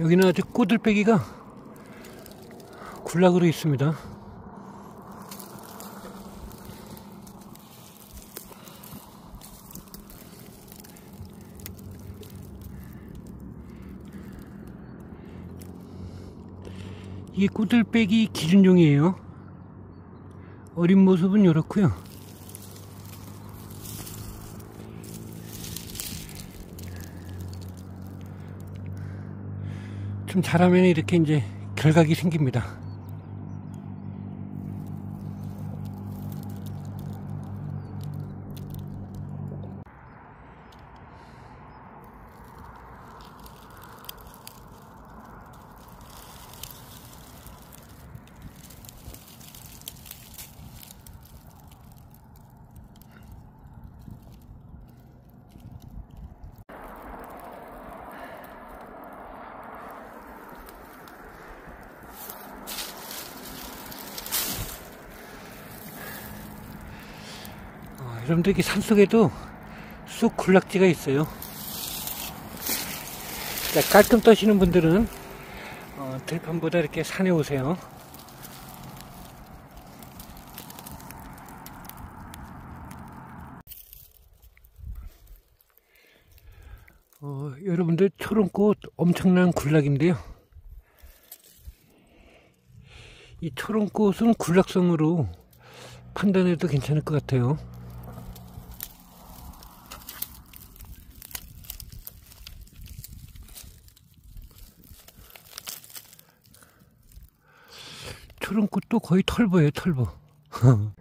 여기는 아주 꼬들빼기가 굴락으로 있습니다. 이게 꼬들빼기 기준종이에요. 어린 모습은 이렇고요. 좀 자라면 이렇게 이제 결각이 생깁니다. 여러분들 이렇게 산속에도 쑥 군락지가 있어요. 자, 깔끔 떠시는 분들은 어, 들판보다 이렇게 산에 오세요. 어, 여러분들 초롱꽃 엄청난 군락인데요. 이 초롱꽃은 군락성으로 판단해도 괜찮을 것 같아요. 초롱꽃도 거의 털보예요, 털보.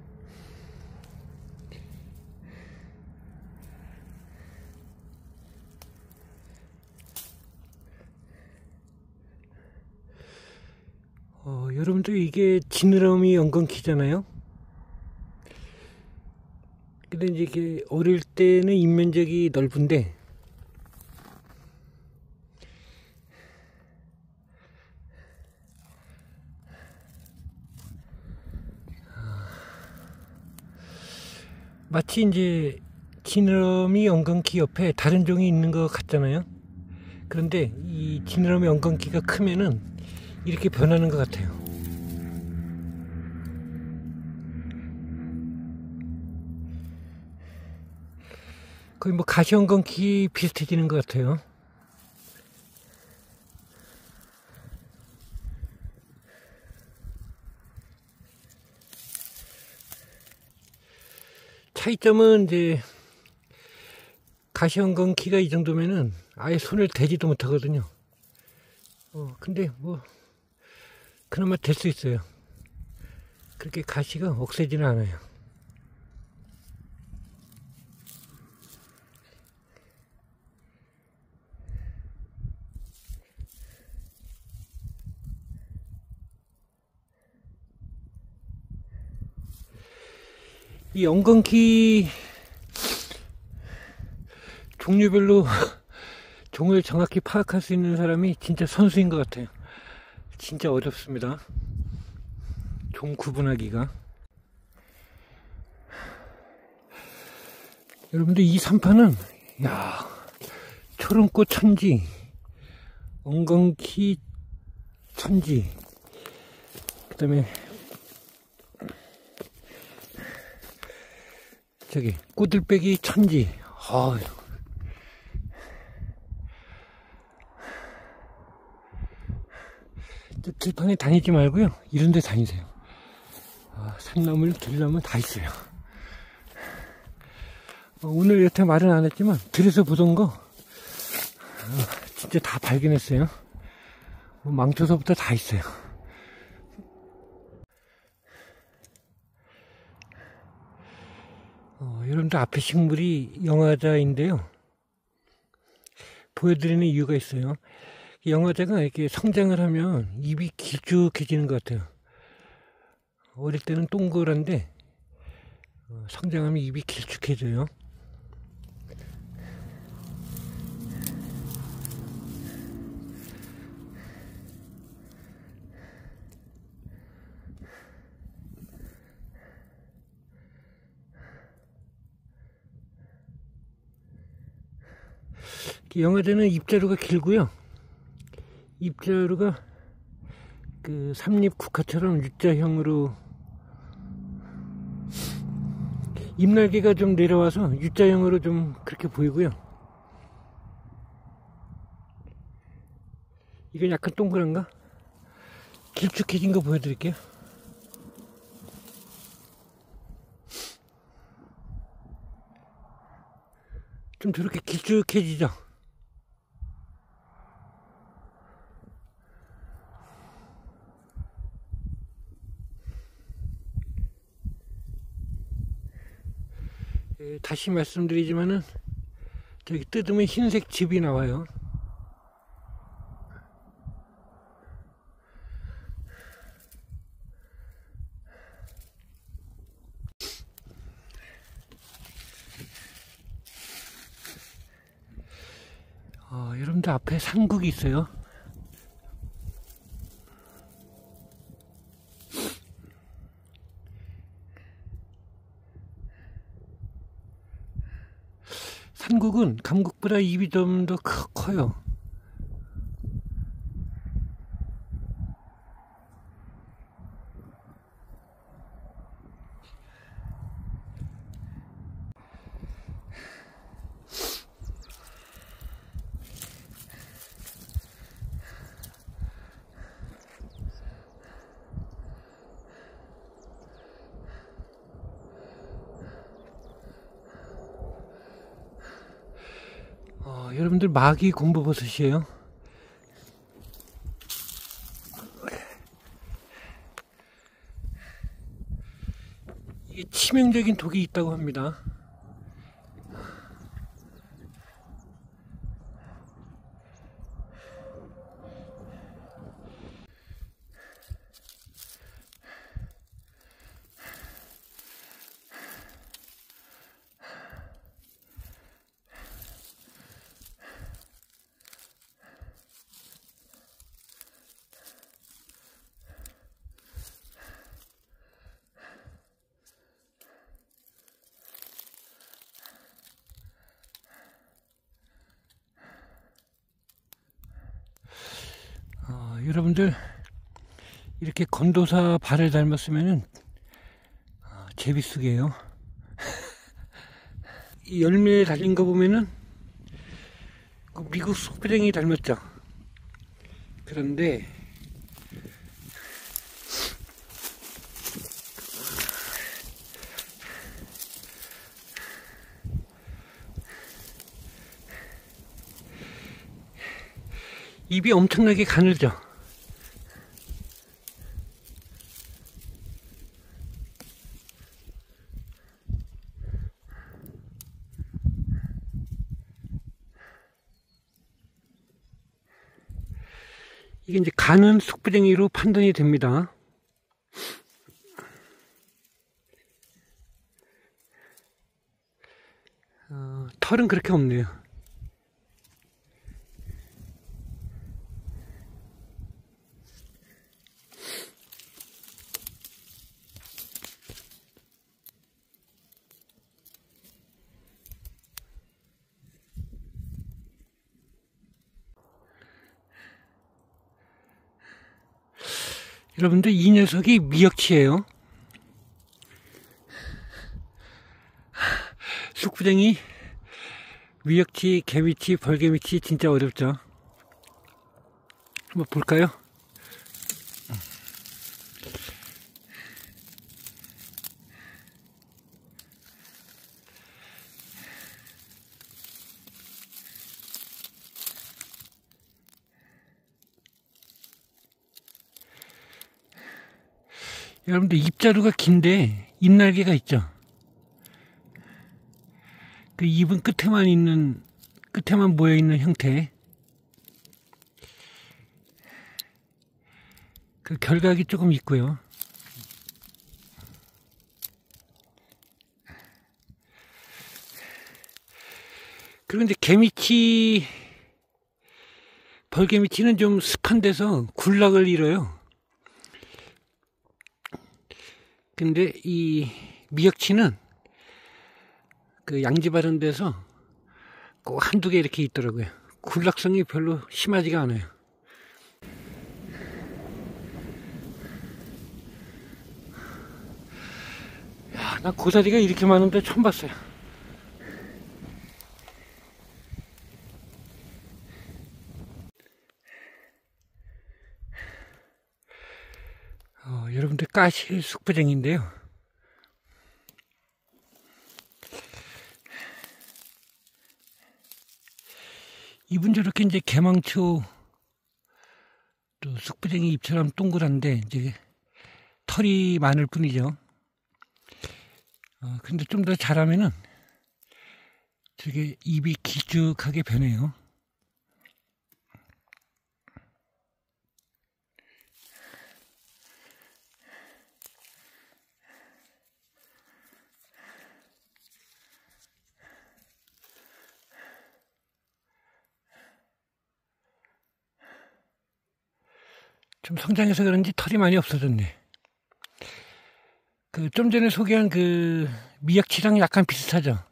어, 여러분들 이게 지느러미 연건키잖아요. 근데 이제 이게 어릴 때는 인면적이 넓은데 마치 이제 지느러미 엉겅키 옆에 다른 종이 있는 것 같잖아요. 그런데 이 지느러미 엉겅키가 크면은 이렇게 변하는 것 같아요. 거의 뭐 가시 엉겅키 비슷해지는 것 같아요. 차이점은 이제 가시형건 키가 이 정도면은 아예 손을 대지도 못하거든요. 어, 근데 뭐, 그나마 될 수 있어요. 그렇게 가시가 억세지는 않아요. 이 엉겅키 종류별로 종을 정확히 파악할 수 있는 사람이 진짜 선수인 것 같아요. 진짜 어렵습니다. 종 구분하기가. 여러분들 이 산파는 야 초롱꽃 천지 엉겅키 천지 그 다음에 저기 꾸들빼기 천지. 어휴. 들판에 다니지 말고요. 이런 데 다니세요. 아, 산나물 들나물 다 있어요. 어, 오늘 여태 말은 안 했지만 들에서 보던 거 어, 진짜 다 발견했어요. 뭐 망토서부터 다 있어요 어, 여러분들 앞에 식물이 영화자인데요. 보여드리는 이유가 있어요. 영화자가 이렇게 성장을 하면 입이 길쭉해지는 것 같아요. 어릴 때는 동그란데 어, 성장하면 입이 길쭉해져요. 영화제는 입자루가 길고요. 입자루가 그 삼립 국화처럼 U자형으로 잎날개가 좀 내려와서 U자형으로 좀 그렇게 보이고요. 이건 약간 동그란가? 길쭉해진 거 보여드릴게요. 좀 저렇게 길쭉해지죠? 예, 다시 말씀드리지만은 저기 뜯으면 흰색 즙이 나와요. 어, 여러분들 앞에 산국이 있어요. 한국은 감국보다 입이 좀 더 커요. 여러분들 마기 곰보버섯이에요. 이게 치명적인 독이 있다고 합니다. 여러분들 이렇게 건도사 발을 닮았으면은 어, 제비쑥이에요. 이 열매에 달린 거 보면은 그 미국 속배랭이 닮았죠. 그런데 입이 엄청나게 가늘죠. 이게 이제 가는 속부쟁이로 판단이 됩니다. 어, 털은 그렇게 없네요. 여러분들 이 녀석이 미역치예요. 숙부쟁이, 미역치, 개미치, 벌개미치 진짜 어렵죠. 한번 볼까요? 여러분들 입자루가 긴데 입날개가 있죠. 그 입은 끝에만 있는 끝에만 모여 있는 형태. 그 결각이 조금 있고요. 이제 개미치 벌개미치는 좀 습한 데서 굴락을 잃어요. 근데 이 미역치는 그 양지 발현돼서 꼭 한두 개 이렇게 있더라고요. 군락성이 별로 심하지가 않아요. 야, 나 고사리가 이렇게 많은데 처음 봤어요. 여러분들 까실 숙부쟁인데요. 이분 저렇게 이제 개망초 또 숙부쟁이 입처럼 동그란데 이제 털이 많을 뿐이죠. 어, 근데 좀더 잘하면은 저게 입이 길쭉하게 변해요. 좀 성장해서 그런지 털이 많이 없어졌네. 그 좀 전에 소개한 그 미역치랑 약간 비슷하죠.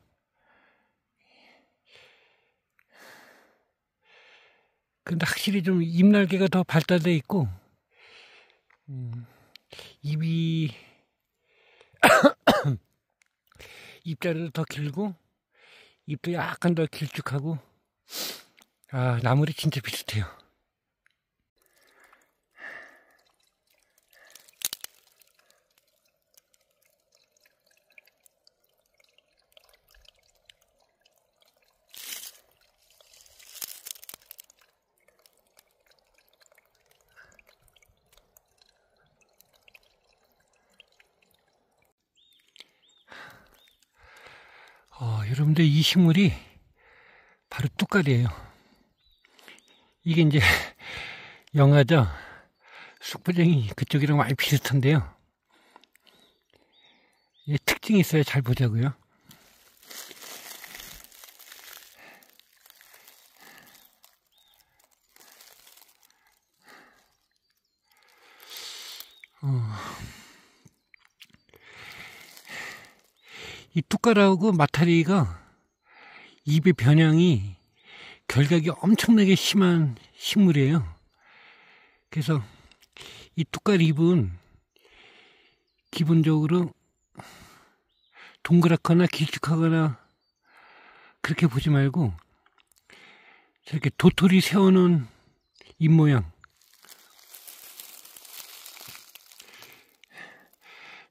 근데 확실히 좀 입날개가 더 발달돼 있고 음, 입이 입자리도 더 길고 입도 약간 더 길쭉하고 아 나물이 진짜 비슷해요. 여러분들 이 식물이 바로 뚝갈이에요. 이게 이제 영화죠. 숙부쟁이 그쪽이랑 많이 비슷한데요. 이 특징이 있어요. 잘 보자고요. 이 뚜까라고 마타리가 입의 변형이 결각이 엄청나게 심한 식물이에요. 그래서 이 뚜까리 잎은 기본적으로 동그랗거나 길쭉하거나 그렇게 보지 말고 저렇게 도토리 세워놓은 잎 모양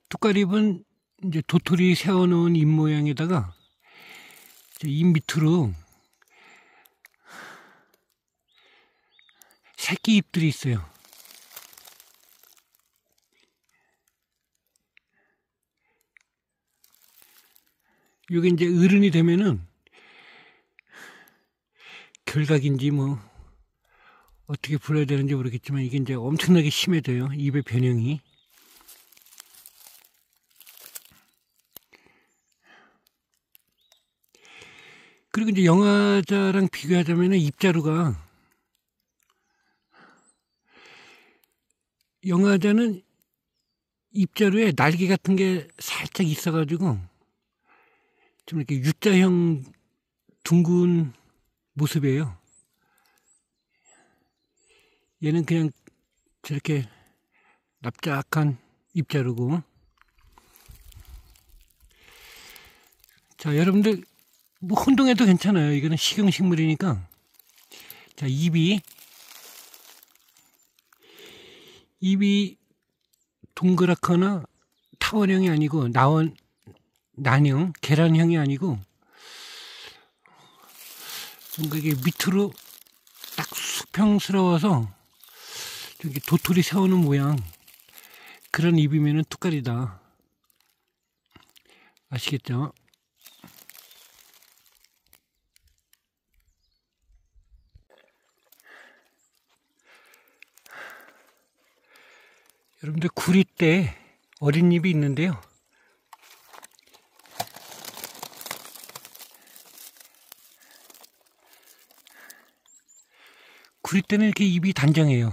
뚜까리잎은 이제 도토리 세워놓은 잎 모양에다가 잎 밑으로 새끼 잎들이 있어요. 이게 이제 어른이 되면은 결각인지 뭐 어떻게 불러야 되는지 모르겠지만 이게 이제 엄청나게 심해져요. 입의 변형이. 그리고 이제 영화자랑 비교하자면 입자루가 영화자는 입자루에 날개 같은 게 살짝 있어가지고 좀 이렇게 U자형 둥근 모습이에요. 얘는 그냥 저렇게 납작한 입자루고 자 여러분들 뭐 혼동해도 괜찮아요. 이거는 식용식물이니까. 자, 입이 입이 동그랗거나 타원형이 아니고 나원 난형 계란형이 아니고 뭔가 이게 밑으로 딱 수평스러워서 저기 도토리 세우는 모양 그런 입이면은 뚜까리다 아시겠죠? 여러분들 구리 때 어린 잎이 있는데요. 구리 때는 이렇게 잎이 단정해요.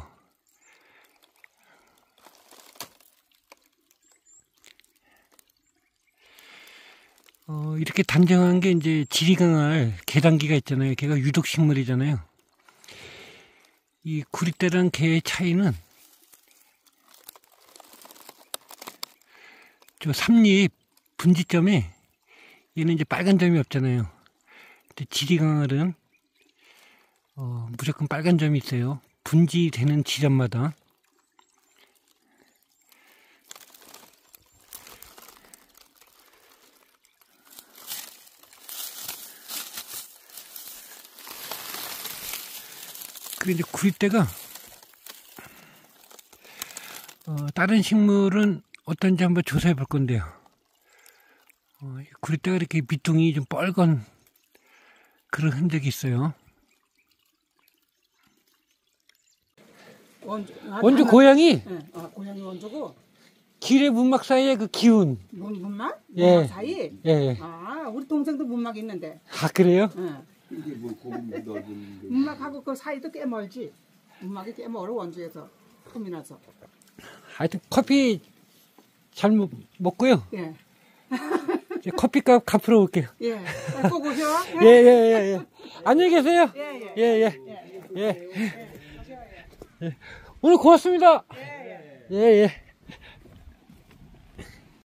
어, 이렇게 단정한 게 이제 질이 강할 개단기가 있잖아요. 걔가 유독식물이잖아요. 이 구리대랑 개의 차이는 저 삼립 분지점에 얘는 이제 빨간 점이 없잖아요. 근데 지리강알은 어, 무조건 빨간 점이 있어요. 분지되는 지점마다. 그리고 이제 구입대가 어, 다른 식물은 어떤지 한번 조사해 볼 건데요. 어, 구리대가 이렇게 밑둥이 좀 뻘건 그런 흔적이 있어요. 원주, 아, 원주 하나- 고양이 예, 어, 고양이 원주고 길의 문막 사이의 그 기운. 문, 문막? 예. 문막 사이? 예. 아 우리 동생도 문막 있는데 아 그래요? 예. 이게 뭐 고급 넓은 게 문막하고 그 사이도 꽤 멀지 문막이 꽤 멀어 원주에서 흠이 나서 하여튼 커피 잘 먹, 먹고요. 예. 커피값 갚으러 올게요. 예. 아, 꼭 오셔 예, 예, 예, 예. 안녕히 계세요. 예, 예. 예, 예. 예. 예. 오늘 고맙습니다. 예, 예.